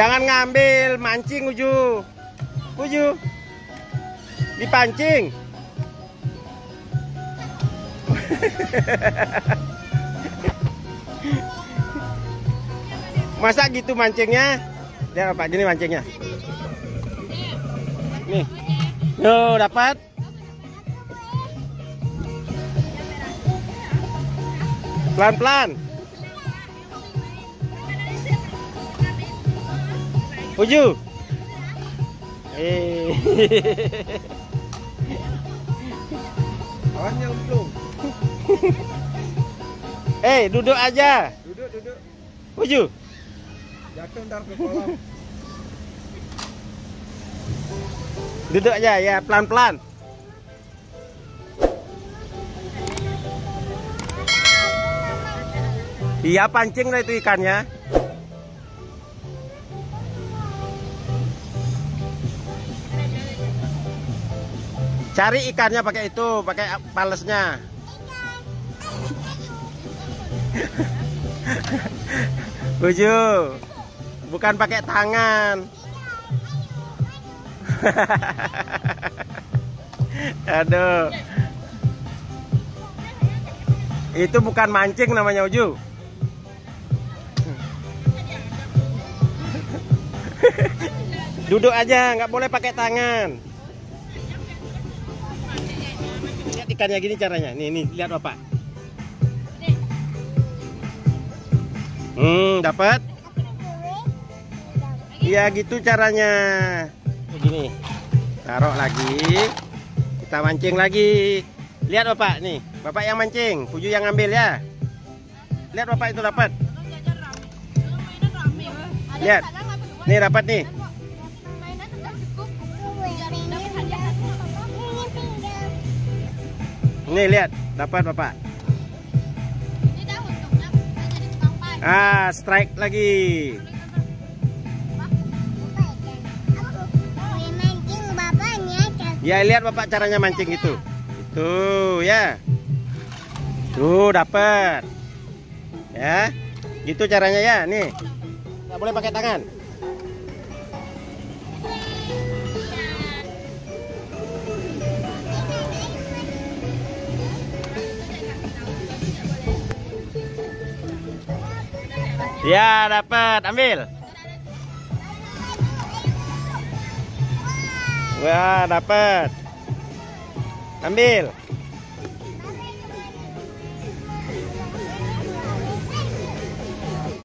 Jangan ngambil, mancing Uju. Uju. Dipancing. Masa gitu mancingnya? Lihat apa gini mancingnya. Nih. Yo, dapat. Pelan-pelan. Uju. Eh. Awas nyemplung. Eh, duduk aja. Duduk, duduk. Uju. Jatuh ntar ke kolam. Duduk aja ya, pelan-pelan. Iya, pancing lah itu ikannya. Cari ikannya pakai itu, pakai palesnya. Uju, bukan pakai tangan. Aduh. Itu bukan mancing namanya Uju. Duduk aja, nggak boleh pakai tangan. Lihat ikannya gini caranya. Nih, nih, lihat Bapak. Hmm, dapat? Iya, gitu caranya. Begini. Taruh lagi. Kita mancing lagi. Lihat Bapak nih. Bapak yang mancing, Puju yang ambil ya. Lihat Bapak itu dapat. Lihat. Nih dapat nih. Nih lihat, dapat Bapak. Ah, strike lagi. Ya lihat Bapak caranya mancing itu. Itu ya. Tuh dapat. Ya. Gitu caranya ya, nih. Nggak boleh pakai tangan. Ya, dapat. Ambil. Wah, dapat. Ambil.